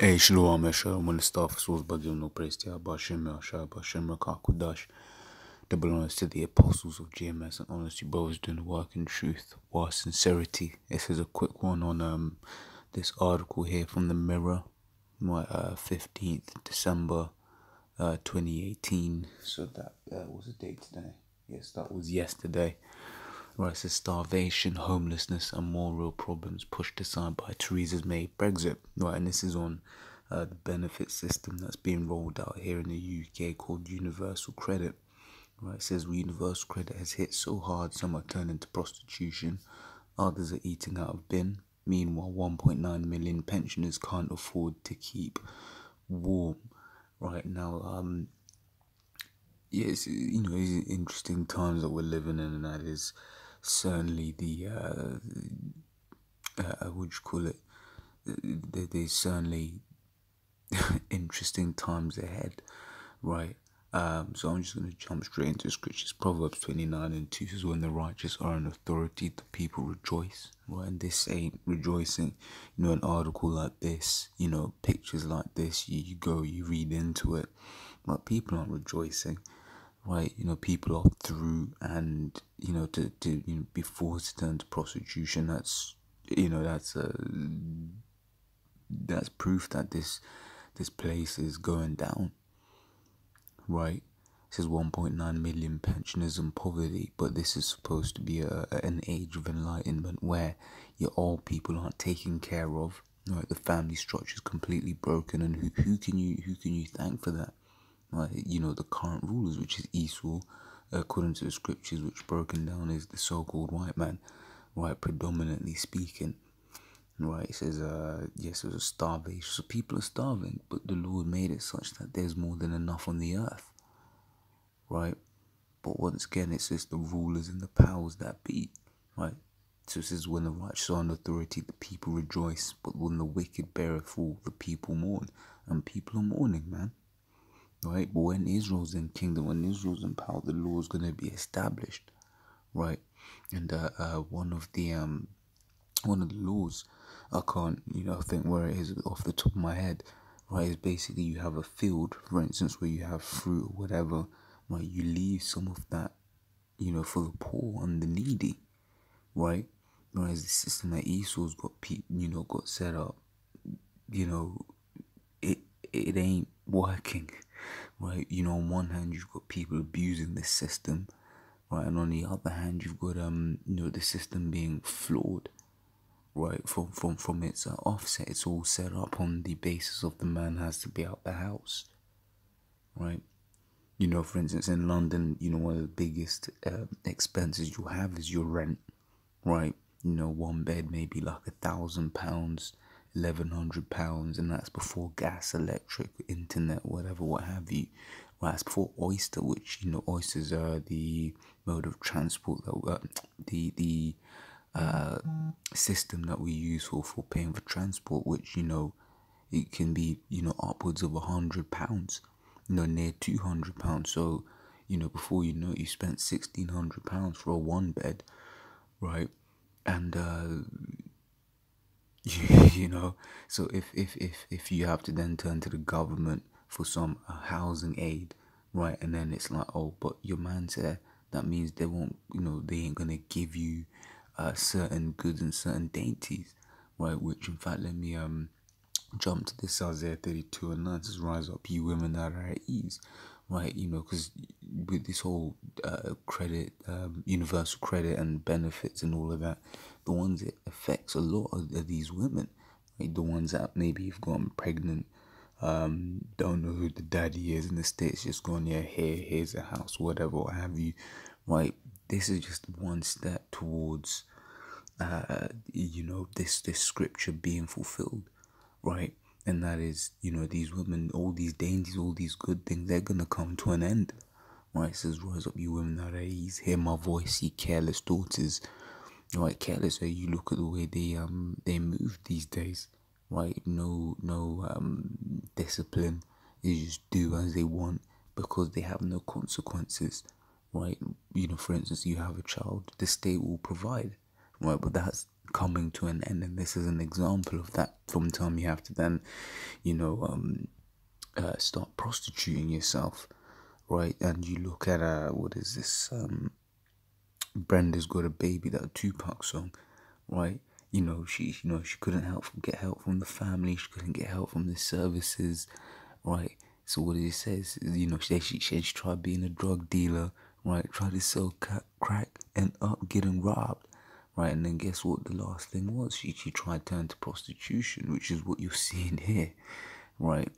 Was by giving no praise to Abashim, Asha, Abashim, Rakakudash, double honors to the apostles of GMS and honest you brothers doing the work in truth, while sincerity. This is a quick one on um this article here from the Mirror, my uh, 15th December uh, 2018. So that uh, was the date today. Yes, that was yesterday. Says starvation, homelessness, and more real problems pushed aside by Theresa May Brexit. Right, and this is on uh, the benefit system that's being rolled out here in the UK called Universal Credit. Right, it says Universal Credit has hit so hard some are turning to prostitution, others are eating out of bin. Meanwhile, 1.9 million pensioners can't afford to keep warm. Right now, um, yes, you know, it's interesting times that we're living in, and that is certainly the uh, uh what you call it? There's certainly interesting times ahead, right? Um, so I'm just going to jump straight into scriptures. Proverbs 29 and 2 says, When the righteous are in authority, the people rejoice. Right? And this ain't rejoicing. You know, an article like this, you know, pictures like this, you, you go, you read into it. But people aren't rejoicing right? You know, people are through and, you know, to, to you know, be forced to turn to prostitution, that's, you know, that's a, that's proof that this, this place is going down, right? It says 1.9 million pensioners in poverty, but this is supposed to be a, an age of enlightenment where your old people aren't taken care of, right? The family structure is completely broken, and who, who can you who can you thank for that? Right, you know, the current rulers, which is Esau, according to the scriptures, which broken down is the so-called white man, right, predominantly speaking. Right, it says, uh, yes, there's a starvation. So people are starving, but the Lord made it such that there's more than enough on the earth. Right? But once again, it says the rulers and the powers that be. Right? So it says, when the righteous are in authority, the people rejoice. But when the wicked beareth fall, the people mourn. And people are mourning, man right? But when Israel's in kingdom, when Israel's in power, the law is going to be established, right? And uh, uh, one of the um, one of the laws, I can't, you know, think where it is off the top of my head, right? Is basically you have a field, for instance, where you have fruit or whatever, right? You leave some of that, you know, for the poor and the needy, right? Whereas the system that Esau's got, pe- you know, got set up, you know, it it ain't working right? You know, on one hand, you've got people abusing the system, right? And on the other hand, you've got um, you know, the system being flawed, right? From from from its uh, offset, it's all set up on the basis of the man has to be out the house, right? You know, for instance, in London, you know, one of the biggest uh, expenses you have is your rent, right? You know, one bed maybe like a thousand pounds eleven hundred pounds, and that's before gas, electric, internet, whatever, what have you. Well, that's before Oyster, which you know, oysters are the mode of transport that uh, the the uh, system that we use for for paying for transport, which you know, it can be you know upwards of a hundred pounds, you know, near two hundred pounds. So you know, before you know, it, you spent sixteen hundred pounds for a one bed, right? And uh, you know? So if if if if you have to then turn to the government for some uh, housing aid right and then it's like oh but your man said that means they won't you know they ain't gonna give you uh, certain goods and certain dainties right which in fact let me um jump to this Isaiah 32 and 9 says rise up you women that are at ease right you know because with this whole uh, credit um, universal credit and benefits and all of that the ones it affects a lot of, of these women right? The ones that maybe have gone pregnant um, don't know who the daddy is in the states just going yeah here here's a house whatever what have you right? This is just one step towards uh, you know this this scripture being fulfilled right and that is, you know, these women, all these dainties, all these good things, they're gonna come to an end. Right? Says, Rise up, you women that ease, hear my voice, ye careless daughters. Right, careless, so you look at the way they um they move these days. Right? No no um discipline. They just do as they want because they have no consequences. Right? You know, for instance, you have a child, the state will provide. Right, but that's coming to an end, and this is an example of that. From time you have to then, you know, um, uh, start prostituting yourself, right? And you look at uh, what is this? Um, Brenda's got a baby, that Tupac song, right? You know, she, you know, she couldn't help get help from the family. She couldn't get help from the services, right? So what he says, you know, she she, she, she tried being a drug dealer, right? Tried to sell crack and up getting robbed, right? And then guess what? The last thing was she she tried to turn to prostitution, which is what you're seeing here, right?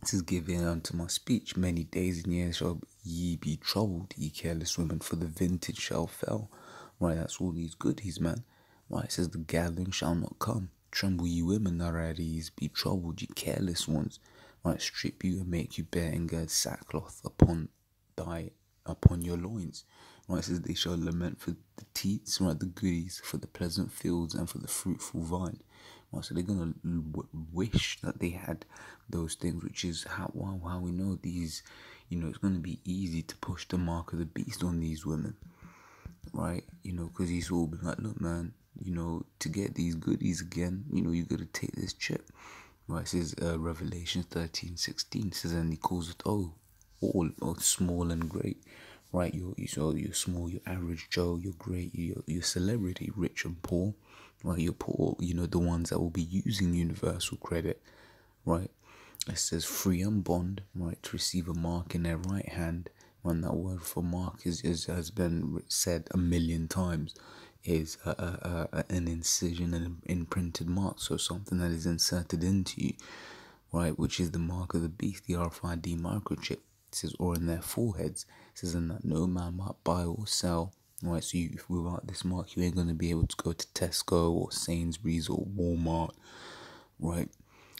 This is giving unto my speech. Many days and years shall ye be troubled, ye careless women, for the vintage shall fail. Right, that's all these goodies, man. Right, it says the gathering shall not come. Tremble, ye women, are at ease. Be troubled, ye careless ones. Right, strip you and make you bare and gird sackcloth upon thy upon your loins. Right, says they shall lament for the teats, right, the goodies, for the pleasant fields and for the fruitful vine. Right, so they're gonna wish that they had those things, which is how how, how we know these. You know, it's gonna be easy to push the mark of the beast on these women, right? You know, because he's all been like, look, man, you know, to get these goodies again, you know, you got to take this chip. Right, it says uh, Revelation 13 16 says, and he calls it oh, all, both small and great. Right, you're, so you're small, you're average Joe, you're great, you're, you're celebrity, rich and poor. Right, you're poor, you know, the ones that will be using universal credit. Right, it says free and bond, right, to receive a mark in their right hand. When that word for mark is, is has been said a million times is a, a, a, an incision an imprinted mark, so something that is inserted into you, right, which is the mark of the beast, the RFID microchip. Says, or in their foreheads. It says, and that no man might buy or sell. Right, so you, if without this mark, you ain't gonna be able to go to Tesco or Sainsbury's or Walmart, right?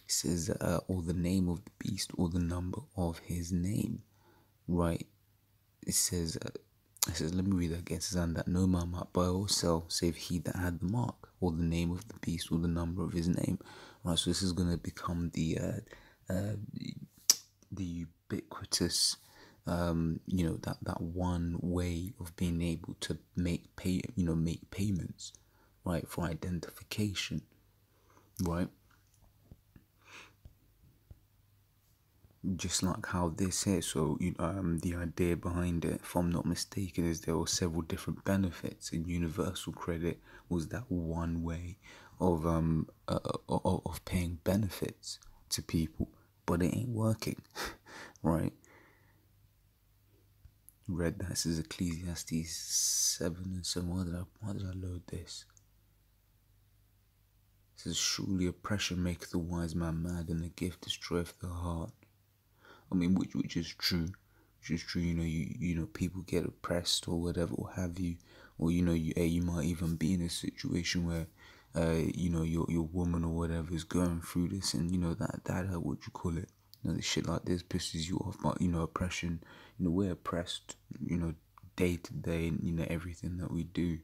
It says, uh, or the name of the beast or the number of his name, right? It says, uh, it says, let me read that again. It says, and that no man might buy or sell save he that had the mark, or the name of the beast, or the number of his name. Right, so this is going to become the uh, uh, the ubiquitous, um, you know, that that one way of being able to make pay, you know, make payments, right, for identification, right. just like how this here so you um the idea behind it if i'm not mistaken is there were several different benefits and universal credit was that one way of um uh, uh of paying benefits to people but it ain't working right. Read that this is ecclesiastes 7 and 7 why did i why did i load this? It says surely oppression maketh the wise man mad and the gift destroyeth the heart. I mean, which which is true, which is true. You know, you you know, people get oppressed or whatever, or have you, or you know, you you might even be in a situation where, uh, you know, your your woman or whatever is going through this, and you know that that uh, what you call it, know, the shit like this pisses you off. But you know, oppression, you know, we're oppressed, you know, day to day, and you know everything that we do.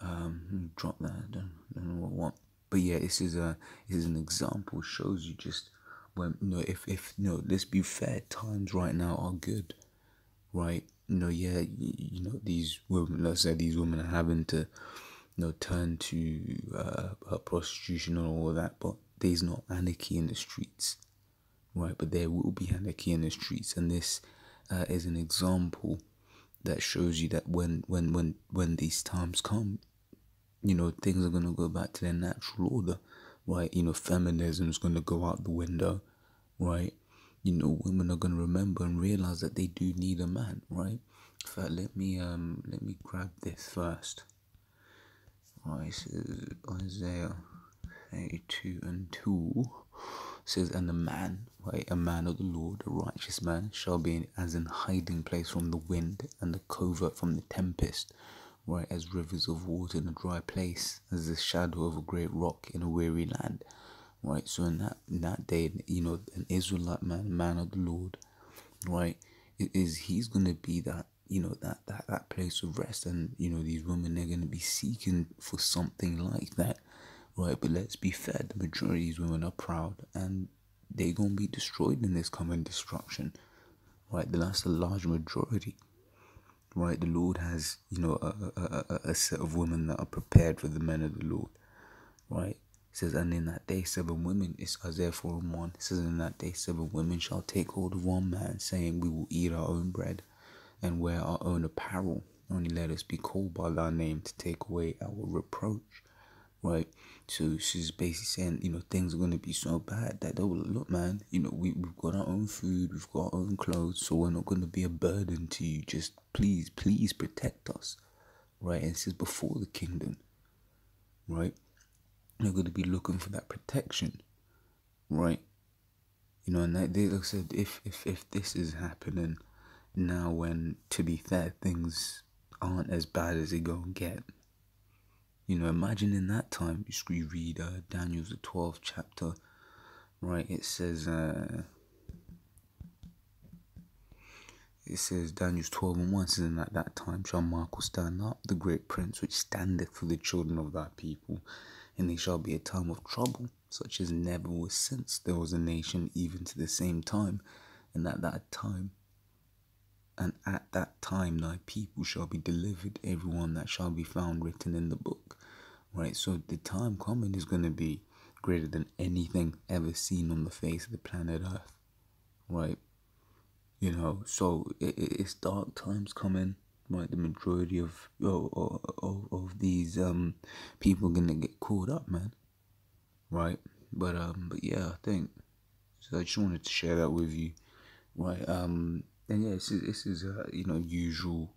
Um, drop that. Don't, don't know what, what. But yeah, this is a this is an example. Shows you just when you know if if you know let's be fair times right now are good right you know yeah you, you know these women let's say these women are having to you know turn to uh, prostitution and all that but there's not anarchy in the streets right but there will be anarchy in the streets and this uh, is an example that shows you that when when when when these times come you know things are going to go back to their natural order right? You know, feminism is going to go out the window right? You know, women are gonna remember and realize that they do need a man, right? In let me um let me grab this first. Right, this is Isaiah 32 and 2 says, And the man, right, a man of the Lord, a righteous man, shall be as an hiding place from the wind and the covert from the tempest, right, as rivers of water in a dry place, as the shadow of a great rock in a weary land right? So in that in that day, you know, an Israelite man, man of the Lord, right, is he's gonna be that you know that that that place of rest, and you know these women they're gonna be seeking for something like that, right? But let's be fair, the majority of these women are proud, and they're gonna be destroyed in this coming destruction, right? That's a large majority, right? The Lord has, you know, a, a, a, a set of women that are prepared for the men of the Lord, right? It says, and in that day, seven women, it's Isaiah 4 and 1. It says, in that day, seven women shall take hold of one man, saying, We will eat our own bread and wear our own apparel. Only let us be called by thy name to take away our reproach, right? So she's basically saying, you know, things are going to be so bad that they will look, man, you know, we, we've got our own food, we've got our own clothes, so we're not going to be a burden to you. Just please, please protect us, right? And it says, before the kingdom, right? They're going to be looking for that protection, right? You know, and that they like said, if if if this is happening now, when to be fair, things aren't as bad as they go and get. You know, imagine in that time, you read uh, Daniel's the 12th chapter, right? It says, uh, it says, Daniel's 12 and 1 says, And at that time shall Michael stand up, the great prince which standeth for the children of thy people, and there shall be a time of trouble, such as never was since there was a nation, even to the same time. And at that time and at that time thy people shall be delivered, everyone that shall be found written in the book. Right? So the time coming is going to be greater than anything ever seen on the face of the planet Earth. Right? You know, so it, it's dark times coming. Right, the majority of of, of, of these um people gonna get caught up, man. Right, but um, but yeah, I think so. I just wanted to share that with you. Right, um, and yeah, this is, this is uh, you know usual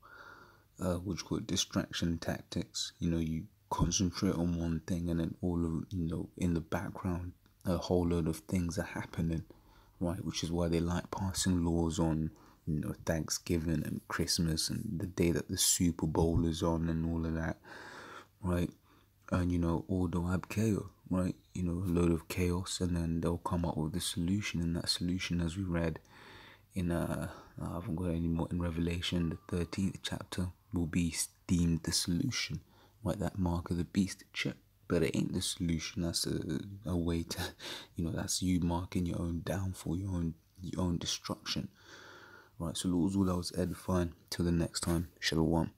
uh, what you call it, distraction tactics. You know, you concentrate on one thing, and then all of you know in the background, a whole load of things are happening, right? Which is why they like passing laws on you know Thanksgiving and Christmas and the day that the Super Bowl is on and all of that, right? And you know, all the have chaos, right? You know, a load of chaos, and then they'll come up with a solution, and that solution, as we read in uh, I haven't got any more in Revelation, the thirteenth chapter will be deemed the solution, like that mark of the beast chip. But it ain't the solution. That's a, a way to, you know, that's you marking your own downfall, your own your own destruction. Right. So Lord's all I was edifying. Till the next time. Shalom.